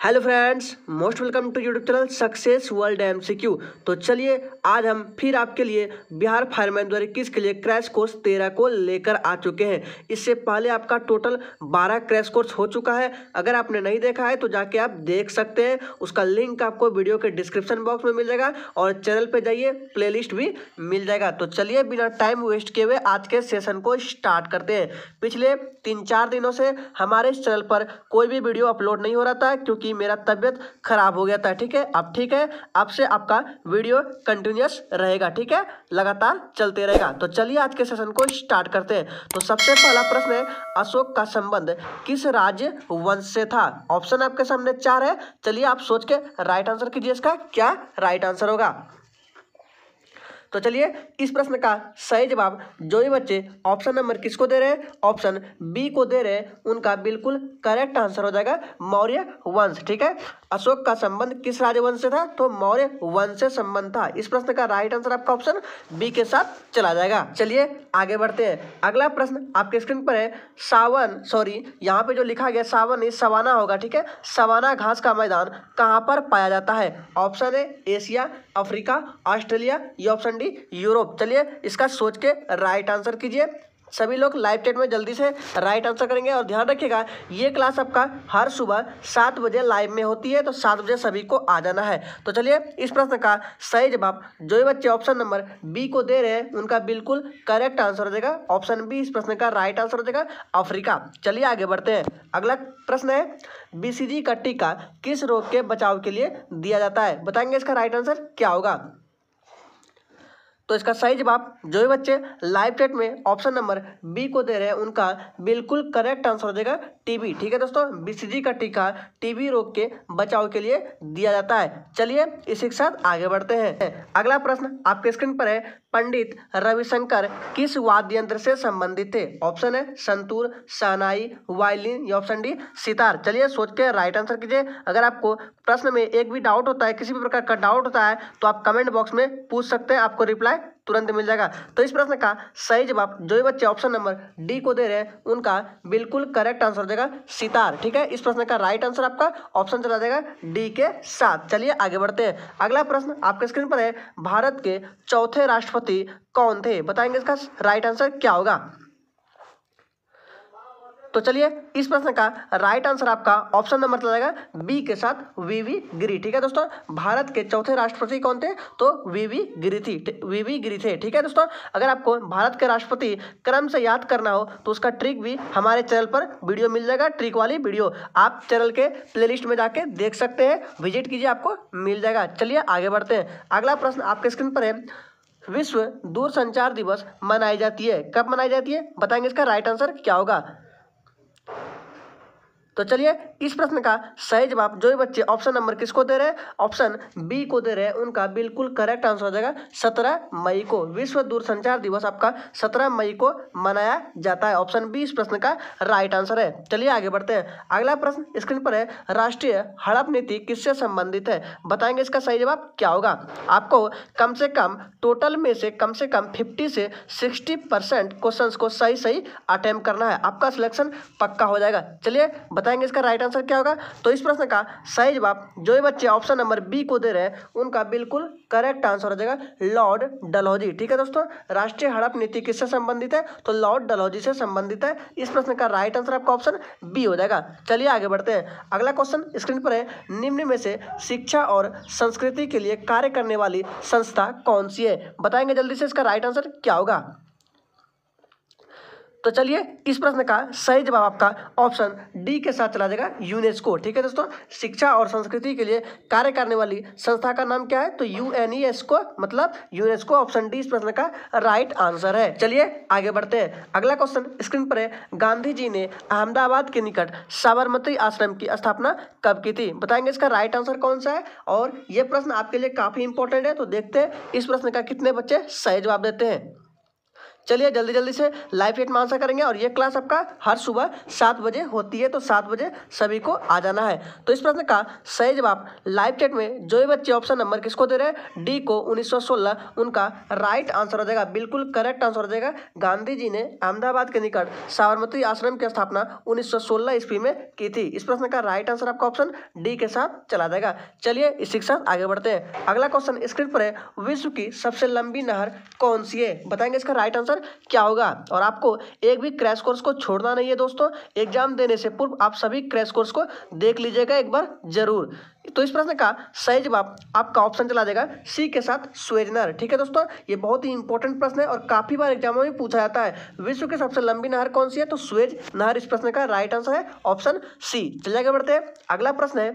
Hello friends most welcome to YouTube channel success world MCQ तो चलिए, आज हम फिर आपके लिए बिहार फायरमैन द्वारा किस के लिए क्रैश कोर्स तेरह को लेकर आ चुके हैं। इससे पहले आपका टोटल बारह क्रैश कोर्स हो चुका है। अगर आपने नहीं देखा है तो जाके आप देख सकते हैं। उसका लिंक आपको वीडियो के डिस्क्रिप्शन बॉक्स में मिल जाएगा और चैनल पर जाइए प्ले भी मिल जाएगा। तो चलिए, बिना टाइम वेस्ट किए हुए आज के सेशन को स्टार्ट करते हैं। पिछले तीन चार दिनों से हमारे इस चैनल पर कोई भी वीडियो अपलोड नहीं हो रहा था, क्योंकि कि मेरा तबीयत खराब हो गया था, ठीक है? अब ठीक है, अब से आपका वीडियो कंटिन्यूस रहेगा, ठीक है? लगातार चलते रहेगा। तो चलिए आज के सेशन को स्टार्ट करते हैं। तो सबसे पहला प्रश्न है, अशोक का संबंध किस राज्य वंश से था? ऑप्शन आपके सामने चार है। चलिए आप सोच के राइट आंसर कीजिए इसका। क्या राइट आंसर होगा? तो चलिए, इस प्रश्न का सही जवाब जो भी बच्चे ऑप्शन नंबर किसको दे रहे हैं ऑप्शन बी को दे रहे हैं, उनका बिल्कुल करेक्ट आंसर हो जाएगा मौर्य वंश, ठीक है? अशोक का संबंध किस राजवंश से था? तो मौर्य वंश से संबंध था। इस प्रश्न का राइट आंसर आपका ऑप्शन बी के साथ चला जाएगा। चलिए, आगे बढ़ते हैं। अगला प्रश्न आपके स्क्रीन पर है। सावन सॉरी यहाँ पे जो लिखा गया सावन इस सवाना होगा, ठीक है? सवाना घास का मैदान कहाँ पर पाया जाता है? ऑप्शन है एशिया, अफ्रीका, ऑस्ट्रेलिया, ये ऑप्शन डी यूरोप। चलिए, इसका सोच के राइट आंसर कीजिए। सभी लोग लाइव चैट में जल्दी से राइट आंसर करेंगे और ध्यान रखिएगा, ये क्लास आपका हर सुबह सात बजे लाइव में होती है तो सात बजे सभी को आ जाना है। तो चलिए, इस प्रश्न का सही जवाब, जो भी बच्चे ऑप्शन नंबर बी को दे रहे हैं, उनका बिल्कुल करेक्ट आंसर हो जाएगा। ऑप्शन बी इस प्रश्न का राइट आंसर हो जाएगा, अफ्रीका। चलिए, आगे बढ़ते हैं। अगला प्रश्न है बीसीजी का टीका किस रोग के बचाव के लिए दिया जाता है? बताएँगे इसका राइट आंसर क्या होगा? तो इसका सही जवाब जो भी बच्चे लाइव चैट में ऑप्शन नंबर बी को दे रहे हैं, उनका बिल्कुल करेक्ट आंसर हो जाएगा टीबी ठीक है दोस्तों? बीसीजी का टीका टीबी रोग के बचाव के लिए दिया जाता है। चलिए इसी के साथ आगे बढ़ते हैं। अगला प्रश्न आपके स्क्रीन पर है, पंडित रविशंकर किस वाद्य यंत्र से संबंधित थे? ऑप्शन है संतूर, शहनाई वायलिन या ऑप्शन डी सितार। चलिए सोच के राइट आंसर कीजिए। अगर आपको प्रश्न में एक भी डाउट होता है, किसी भी प्रकार का डाउट होता है तो आप कमेंट बॉक्स में पूछ सकते हैं, आपको रिप्लाई तुरंत मिल जाएगा। तो इस प्रश्न का सही जवाब जो भी बच्चे ऑप्शन नंबर डी को दे रहे हैं, उनका बिल्कुल करेक्ट आंसर हो जाएगा सितार, ठीक है? इस प्रश्न का राइट आंसर आपका ऑप्शन चला जाएगा डी के साथ। चलिए आगे बढ़ते हैं। अगला प्रश्न आपके स्क्रीन पर है। भारत के चौथे राष्ट्रपति कौन थे? बताएँगे इसका राइट आंसर क्या होगा? तो चलिए, इस प्रश्न का राइट आंसर आपका ऑप्शन नंबर चला जाएगा बी के साथ वीवी गिरी ठीक है दोस्तों? भारत के चौथे राष्ट्रपति कौन थे? तो वीवी गिरी थी वीवी गिरी थे, ठीक है दोस्तों? अगर आपको भारत के राष्ट्रपति क्रम से याद करना हो तो उसका ट्रिक भी हमारे चैनल पर वीडियो मिल जाएगा ट्रिक वाली वीडियो। आप चैनल के प्ले में जाके देख सकते हैं विज़िट कीजिए, आपको मिल जाएगा। चलिए, आगे बढ़ते हैं। अगला प्रश्न आपके स्क्रीन पर है। विश्व दूरसंचार दिवस मनाई जाती है। कब मनाई जाती है? बताएँगे इसका राइट आंसर क्या होगा? तो चलिए, इस प्रश्न का सही जवाब जो भी बच्चे ऑप्शन नंबर किसको दे रहे हैं ऑप्शन बी को दे रहे हैं, उनका बिल्कुल करेक्ट आंसर हो जाएगा सत्रह मई को। विश्व दूरसंचार दिवस आपका सत्रह मई को मनाया जाता है। ऑप्शन बी इस प्रश्न का राइट आंसर है। चलिए, आगे बढ़ते हैं। अगला प्रश्न स्क्रीन पर है। राष्ट्रीय हड़प नीति किससे संबंधित है? बताएँगे इसका सही जवाब क्या होगा? आपको कम से कम टोटल में से कम से कम फिफ्टी से सिक्सटी परसेंट क्वेश्चन को सही सही अटेम्प्ट करना है। आपका सिलेक्शन पक्का हो जाएगा। चलिए बताएँगे इसका राइट आंसर क्या होगा? तो इस प्रश्न का सही जवाब जो भी बच्चे ऑप्शन नंबर बी को दे रहे हैं, उनका बिल्कुल करेक्ट आंसर हो जाएगा लॉर्ड डलहौजी ठीक है दोस्तों? राष्ट्रीय हड़प नीति किससे संबंधित है? तो लॉर्ड डलहौजी से संबंधित है। इस प्रश्न का राइट आंसर आपका ऑप्शन बी हो जाएगा। चलिए आगे बढ़ते हैं। अगला क्वेश्चन स्क्रीन पर है। निम्न में से शिक्षा और संस्कृति के लिए कार्य करने वाली संस्था कौन सी है? बताएँगे जल्दी से इसका राइट आंसर क्या होगा? तो चलिए, इस प्रश्न का सही जवाब आपका ऑप्शन डी के साथ चला जाएगा यूनेस्को ठीक है दोस्तों, शिक्षा और संस्कृति के लिए कार्य करने वाली संस्था का नाम क्या है? तो यू एन ई एस को मतलब यूनेस्को ऑप्शन डी इस प्रश्न का राइट आंसर है। चलिए, आगे बढ़ते हैं। अगला क्वेश्चन स्क्रीन पर है। गांधी जी ने अहमदाबाद के निकट साबरमती आश्रम की स्थापना कब की थी? बताएँगे इसका राइट आंसर कौन सा है? और ये प्रश्न आपके लिए काफ़ी इंपॉर्टेंट है तो देखते हैं इस प्रश्न का कितने बच्चे सही जवाब देते हैं। चलिए जल्दी जल्दी से लाइव चैट में आंसर करेंगे और ये क्लास आपका हर सुबह सात बजे होती है तो सात बजे सभी को आ जाना है। तो इस प्रश्न का सही जवाब लाइव चैट में जो भी बच्चे ऑप्शन नंबर किसको दे रहे हैं? डी को 1916 उनका राइट आंसर हो जाएगा। बिल्कुल करेक्ट आंसर हो जाएगा। गांधी जी ने अहमदाबाद के निकट साबरमती आश्रम की स्थापना 1916 ईस्वी में की थी। इस प्रश्न का राइट आंसर आपका ऑप्शन डी के साथ चला जाएगा। चलिए इसी के साथ आगे बढ़ते हैं। अगला क्वेश्चन स्क्रीन पर है, विश्व की सबसे लंबी नहर कौन सी है? बताएँगे इसका राइट आंसर क्या होगा? और आपको एक भी क्रैश कोर्स को छोड़ना नहीं है दोस्तों। एग्ज़ाम देने से पूर्व आप सभी क्रैश कोर्स को देख लीजिएगा एक बार ज़रूर। तो इस प्रश्न का सही जवाब आपका ऑप्शन चला जाएगा सी के साथ स्वेजनर ठीक है दोस्तों, ये बहुत ही इंपॉर्टेंट प्रश्न है और काफ़ी बार एग्जामों में पूछा जाता है। विश्व की सबसे लंबी नहर कौन सी है? तो स्वेज नहर इस प्रश्न का राइट आंसर है ऑप्शन सी चलिए आगे बढ़ते हैं। अगला प्रश्न है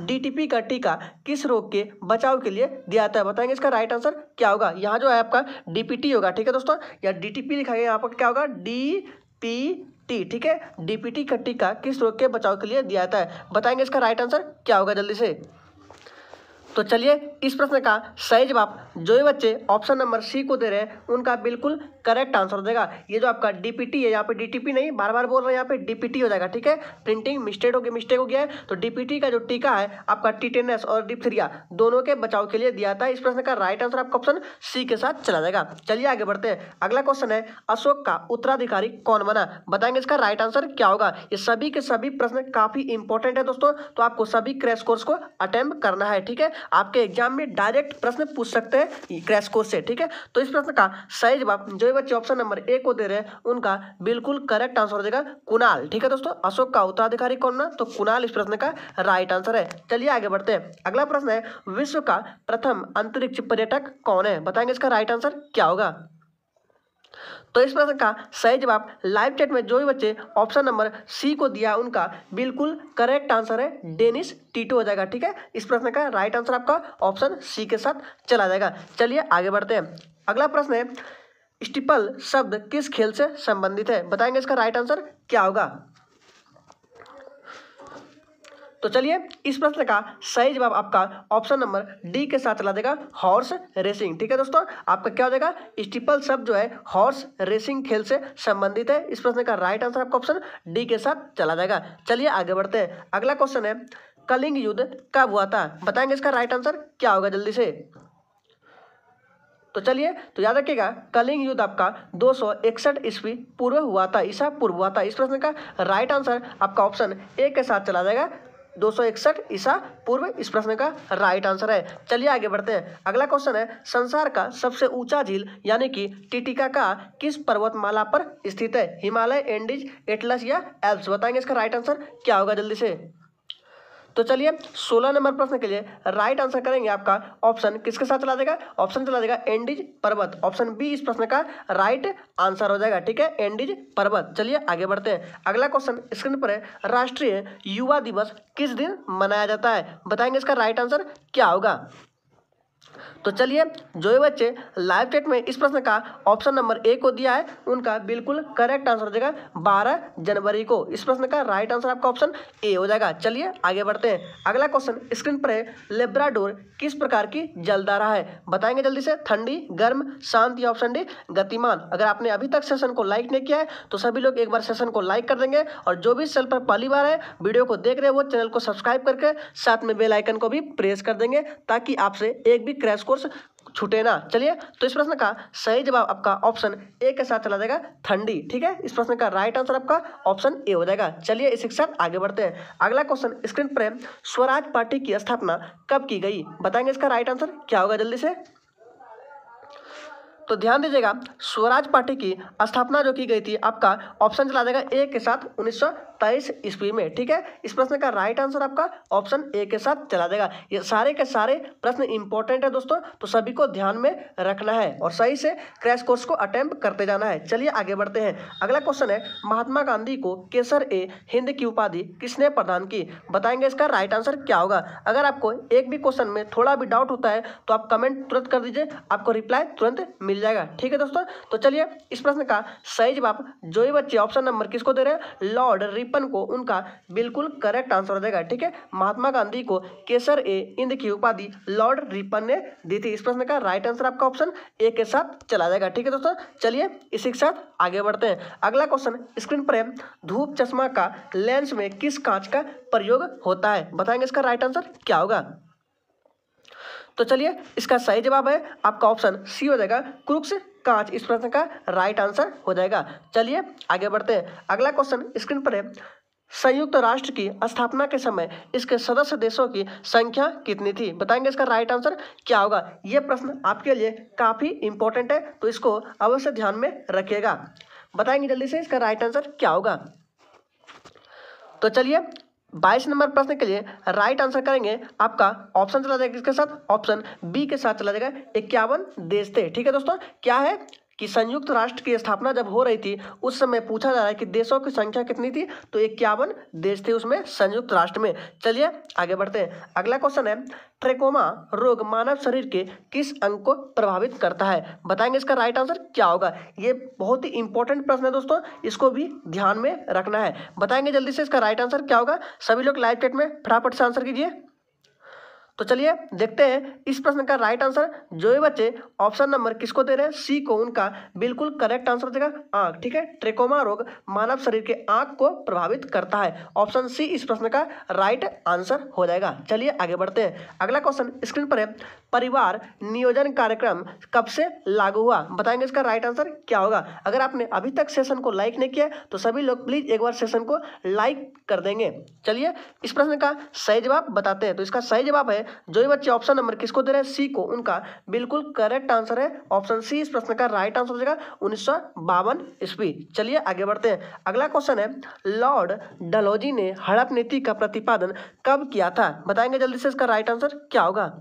डीटीपी का टीका किस रोग के बचाव के लिए दिया जाता है? बताएँगे इसका राइट आंसर क्या होगा? यहाँ जो है आपका डीपीटी होगा। ठीक है दोस्तों, या डीटीपी लिखा गया, यहाँ पर क्या होगा? डी पी टी ठीक है? डीपीटी का टीका किस रोग के बचाव के लिए दिया जाता है? बताएँगे इसका राइट आंसर क्या होगा जल्दी से? तो चलिए, इस प्रश्न का सही जवाब जो भी बच्चे ऑप्शन नंबर सी को दे रहे हैं, उनका बिल्कुल करेक्ट आंसर हो जाएगा। ये जो आपका डीपीटी है, यहाँ पे डीटीपी नहीं बार बार बोल रहे हैं, यहाँ पे डीपीटी हो जाएगा, ठीक है? प्रिंटिंग मिस्टेक हो गया मिस्टेक हो गया है। तो डीपीटी का जो टीका है, आपका टीटेनस और डिप्थरिया दोनों के बचाव के लिए दिया था। इस प्रश्न का राइट आंसर आपका ऑप्शन सी के साथ चला जाएगा। चलिए आगे बढ़ते हैं। अगला क्वेश्चन है, अशोक का उत्तराधिकारी कौन बना? बताएँगे इसका राइट आंसर क्या होगा? ये सभी के सभी प्रश्न काफ़ी इंपॉर्टेंट है दोस्तों तो आपको सभी क्रैश कोर्स को अटेम्प करना है, ठीक है? आपके एग्ज़ाम में डायरेक्ट प्रश्न पूछ सकते हैं क्रैश कोर्स से, ठीक है? तो इस प्रश्न का सही जवाब जो भी बच्चे ऑप्शन नंबर ए को दे रहे हैं, उनका बिल्कुल करेक्ट आंसर हो जाएगा कुणाल। ठीक है दोस्तों? अशोक का उत्तराधिकारी कौन ना? तो कुणाल इस प्रश्न का राइट आंसर है। चलिए आगे बढ़ते हैं। अगला प्रश्न है, विश्व का प्रथम अंतरिक्ष पर्यटक कौन है? बताएँगे इसका राइट आंसर क्या होगा? तो इस प्रश्न का सही जवाब लाइव चैट में जो भी बच्चे ऑप्शन नंबर सी को दिया, उनका बिल्कुल करेक्ट आंसर है डेनिस टीटो हो जाएगा। ठीक है? इस प्रश्न का राइट आंसर आपका ऑप्शन सी के साथ चला जाएगा। चलिए आगे बढ़ते हैं। अगला प्रश्न है स्टिपल शब्द किस खेल से संबंधित है? बताएँगे इसका राइट आंसर क्या होगा? तो चलिए, इस प्रश्न का सही जवाब आपका ऑप्शन नंबर डी के साथ चला देगा हॉर्स रेसिंग ठीक है दोस्तों, आपका क्या हो जाएगा? स्टिपल शब्द जो है हॉर्स रेसिंग खेल से संबंधित है। इस प्रश्न का राइट आंसर आपका ऑप्शन डी के साथ चला जाएगा। चलिए आगे बढ़ते हैं। अगला क्वेश्चन है, कलिंग युद्ध कब हुआ था? बताएँगे इसका राइट आंसर क्या होगा जल्दी से? तो चलिए तो याद रखिएगा, कलिंग युद्ध आपका दो सौ इकसठ ईस्वी पूर्व हुआ था, ईसा पूर्व हुआ था। इस प्रश्न का राइट आंसर आपका ऑप्शन ए के साथ चला जाएगा, दो सौ इकसठ ईसा पूर्व, इस प्रश्न का राइट आंसर है। चलिए आगे बढ़ते हैं। अगला क्वेश्चन है, संसार का सबसे ऊँचा झील, यानी कि टिटिका का किस पर्वतमाला पर स्थित है? हिमालय एंडीज एटलस या एल्प्स, बताएँगे इसका राइट आंसर क्या होगा जल्दी से? तो चलिए सोलह नंबर प्रश्न के लिए राइट आंसर करेंगे आपका। ऑप्शन किसके साथ चला देगा? ऑप्शन चला देगा एंडिज पर्वत ऑप्शन बी इस प्रश्न का राइट आंसर हो जाएगा, ठीक है? एंडिज पर्वत चलिए आगे बढ़ते हैं। अगला क्वेश्चन स्क्रीन पर है। राष्ट्रीय युवा दिवस किस दिन मनाया जाता है? बताएँगे इसका राइट आंसर क्या होगा? तो चलिए, जो बच्चे लाइव चैट में इस प्रश्न का ऑप्शन नंबर ए को दिया है, उनका बिल्कुल करेक्ट आंसर हो जाएगा बारह जनवरी को। इस प्रश्न का राइट आंसर आपका ऑप्शन ए हो जाएगा। चलिए, आगे बढ़ते हैं। अगला क्वेश्चन स्क्रीन पर है लेब्राडोर किस प्रकार की जलदारा है? बताएँगे जल्दी से। ठंडी, गर्म, शांत या ऑप्शन डी गतिमान। अगर आपने अभी तक सेशन को लाइक नहीं किया है तो सभी लोग एक बार सेशन को लाइक कर देंगे। और जो भी चैनल पर पहली बार है वीडियो को देख रहे हैं, वो चैनल को सब्सक्राइब करके साथ में बेल आइकन को भी प्रेस कर देंगे, ताकि आपसे एक भी क्रैश कोर्स छूटे ना। चलिए तो इस प्रश्न का सही जवाब आपका ऑप्शन ए के साथ चला जाएगा, ठंडी, ठीक है? इस प्रश्न का राइट आंसर आपका ऑप्शन ए हो जाएगा। चलिए, इसी के साथ आगे बढ़ते हैं। अगला क्वेश्चन स्क्रीन पर स्वराज पार्टी की स्थापना कब की गई? बताएँगे इसका राइट आंसर क्या होगा जल्दी से? तो ध्यान दीजिएगा, स्वराज पार्टी की स्थापना जो की गई थी आपका ऑप्शन चला जाएगा ए के साथ उन्नीस तेईस ईस्वी में, ठीक है? इस प्रश्न का राइट आंसर आपका ऑप्शन ए के साथ चला देगा ये सारे के सारे प्रश्न इंपॉर्टेंट है दोस्तों तो सभी को ध्यान में रखना है और सही से क्रैश कोर्स को अटेम्प्ट करते जाना है। चलिए आगे बढ़ते हैं। अगला क्वेश्चन है, महात्मा गांधी को केसर ए हिंद की उपाधि किसने प्रदान की? बताएँगे इसका राइट आंसर क्या होगा? अगर आपको एक भी क्वेश्चन में थोड़ा भी डाउट होता है तो आप कमेंट तुरंत कर दीजिए, आपको रिप्लाई तुरंत मिल जाएगा। ठीक है दोस्तों? तो चलिए, इस प्रश्न का सही जवाब जो ही बच्चे ऑप्शन नंबर किसको दे रहे हैं? लॉर्ड रिपन को उनका बिल्कुल करेक्ट आंसर हो जाएगा ठीक है? महात्मा गांधी को केसर ए इंद की उपाधि लॉर्ड रिपन ने दी थी। इस प्रश्न का राइट आंसर आपका ऑप्शन ए के साथ चला जाएगा। ठीक है दोस्तों? चलिए, इसी के साथ आगे बढ़ते हैं। अगला क्वेश्चन स्क्रीन पर है। धूप चश्मा का लेंस में किस कांच का प्रयोग होता है? बताएँगे इसका राइट आंसर क्या होगा? तो चलिए, इसका सही जवाब है, आपका ऑप्शन सी हो जाएगा। क्रुक्स कांच, इस प्रश्न का राइट आंसर हो जाएगा। चलिए, आगे बढ़ते हैं। अगला क्वेश्चन स्क्रीन पर है। संयुक्त राष्ट्र की स्थापना के समय इसके सदस्य देशों की संख्या कितनी थी? बताएँगे इसका राइट आंसर क्या होगा? यह प्रश्न आपके लिए काफ़ी इंपॉर्टेंट है तो इसको अवश्य ध्यान में रखिएगा। बताएँगे जल्दी से इसका राइट आंसर क्या होगा। तो चलिए बाईस नंबर प्रश्न के लिए राइट आंसर करेंगे आपका ऑप्शन चला जाएगा किसके साथ? ऑप्शन बी के साथ चला जाएगा इक्यावन देश थे ठीक है दोस्तों? क्या है? कि संयुक्त राष्ट्र की स्थापना जब हो रही थी, उस समय पूछा जा रहा है कि देशों की संख्या कितनी थी तो इक्यावन देश थे उसमें संयुक्त राष्ट्र में। चलिए आगे बढ़ते हैं। अगला क्वेश्चन है, ट्रेकोमा रोग मानव शरीर के किस अंग को प्रभावित करता है? बताएँगे इसका राइट आंसर क्या होगा? ये बहुत ही इंपॉर्टेंट प्रश्न है दोस्तों, इसको भी ध्यान में रखना है। बताएँगे जल्दी से इसका राइट आंसर क्या होगा? सभी लोग लाइव चैट में फटाफट से आंसर कीजिए। तो चलिए, देखते हैं इस प्रश्न का राइट आंसर जो ये बच्चे ऑप्शन नंबर किसको दे रहे हैं? सी को, उनका बिल्कुल करेक्ट आंसर देगा। आँख ठीक है? ट्रेकोमा रोग मानव शरीर के आँख को प्रभावित करता है। ऑप्शन सी इस प्रश्न का राइट आंसर हो जाएगा। चलिए, आगे बढ़ते हैं। अगला क्वेश्चन स्क्रीन पर है। परिवार नियोजन कार्यक्रम कब से लागू हुआ? बताएँगे इसका राइट आंसर क्या होगा? अगर आपने अभी तक सेशन को लाइक नहीं किया तो सभी लोग प्लीज़ एक बार सेशन को लाइक कर देंगे। चलिए, इस प्रश्न का सही जवाब बताते हैं। तो इसका सही जवाब है जो ये बच्चे ऑप्शन नंबर किसको दे रहे हैं? सी को। उनका बिल्कुल करेक्ट आंसर है। ऑप्शन सी इस प्रश्न का राइट आंसर हो जाएगा उन्नीस सौ बावन ईस्वी। चलिए आगे बढ़ते हैं। अगला क्वेश्चन है लॉर्ड डलोजी ने हड़प नीति का प्रतिपादन कब किया था? बताएँगे जल्दी से इसका राइट आंसर क्या होगा?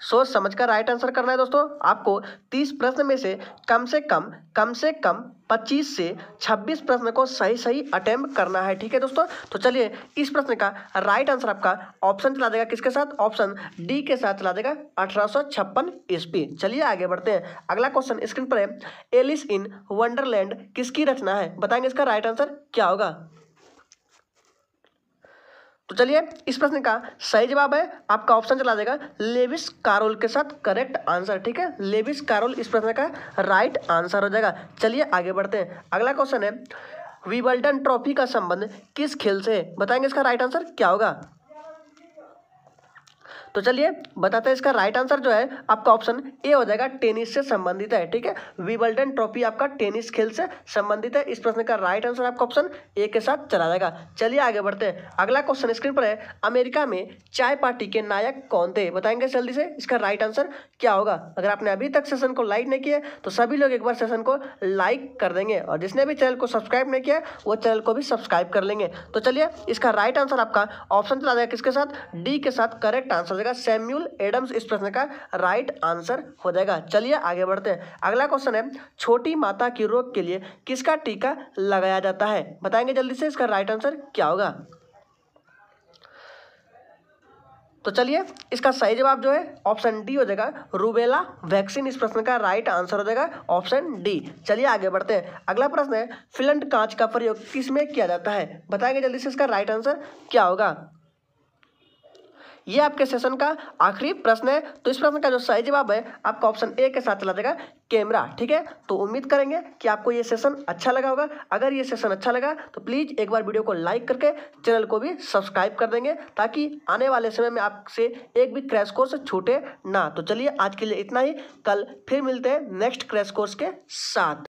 सोच समझ कर राइट आंसर करना है दोस्तों। आपको तीस प्रश्न में से कम से कम कम से कम पच्चीस से छब्बीस प्रश्न को सही सही अटेम्प्ट करना है, ठीक है दोस्तों? तो चलिए, इस प्रश्न का राइट आंसर आपका ऑप्शन चला देगा किसके साथ? ऑप्शन डी के साथ चला देगा अठारह सौ छप्पन ईस्वी। चलिए आगे बढ़ते हैं। अगला क्वेश्चन स्क्रीन पर है। एलिस इन वंडरलैंड किसकी रचना है? बताएँगे इसका राइट आंसर क्या होगा? तो चलिए, इस प्रश्न का सही जवाब है, आपका ऑप्शन चला जाएगा लेविस कारोल के साथ करेक्ट आंसर ठीक है? लेविस कारोल इस प्रश्न का राइट आंसर हो जाएगा। चलिए, आगे बढ़ते हैं। अगला क्वेश्चन है विबल्टन ट्रॉफी का संबंध किस खेल से है? बताएँगे इसका राइट आंसर क्या होगा? तो चलिए, बताते हैं इसका राइट आंसर जो है, आपका ऑप्शन ए हो जाएगा टेनिस से संबंधित है, ठीक है? विबल्टन ट्रॉफी आपका टेनिस खेल से संबंधित है। इस प्रश्न का राइट आंसर आपका ऑप्शन ए के साथ चला जाएगा। चलिए आगे बढ़ते हैं। अगला क्वेश्चन स्क्रीन पर है, अमेरिका में चाय पार्टी के नायक कौन थे? बताएँगे जल्दी से, इसका राइट आंसर क्या होगा? अगर आपने अभी तक सेशन को लाइक नहीं किया तो सभी लोग एक बार सेशन को लाइक कर देंगे। और जिसने भी चैनल को सब्सक्राइब नहीं किया, वो चैनल को भी सब्सक्राइब कर लेंगे। तो चलिए, इसका राइट आंसर आपका ऑप्शन चला जाएगा किसके साथ? डी के साथ करेक्ट आंसर जाएगा सैम्यूल एडम्स। इस प्रश्न का राइट आंसर हो जाएगा। चलिए आगे बढ़ते हैं। अगला क्वेश्चन है, छोटी माता की रोग के लिए किसका टीका लगाया जाता है? बताएँगे जल्दी से इसका राइट आंसर क्या होगा। तो चलिए, इसका सही जवाब जो है ऑप्शन डी हो जाएगा। रूबेला वैक्सीन इस प्रश्न का राइट आंसर हो जाएगा ऑप्शन डी चलिए आगे बढ़ते हैं। अगला प्रश्न है फिलंट कांच का प्रयोग किसमें किया जाता है? बताएँगे जल्दी से इसका राइट आंसर क्या होगा। ये आपके सेशन का आखिरी प्रश्न है। तो इस प्रश्न का जो सही जवाब है, आपका ऑप्शन ए के साथ चला जाएगा कैमरा ठीक है? तो उम्मीद करेंगे कि आपको ये सेशन अच्छा लगा होगा। अगर ये सेशन अच्छा लगा तो प्लीज़ एक बार वीडियो को लाइक करके चैनल को भी सब्सक्राइब कर देंगे, ताकि आने वाले समय में आपसे एक भी क्रैश कोर्स छूटे ना। तो चलिए, आज के लिए इतना ही। कल फिर मिलते हैं नेक्स्ट क्रैश कोर्स के साथ।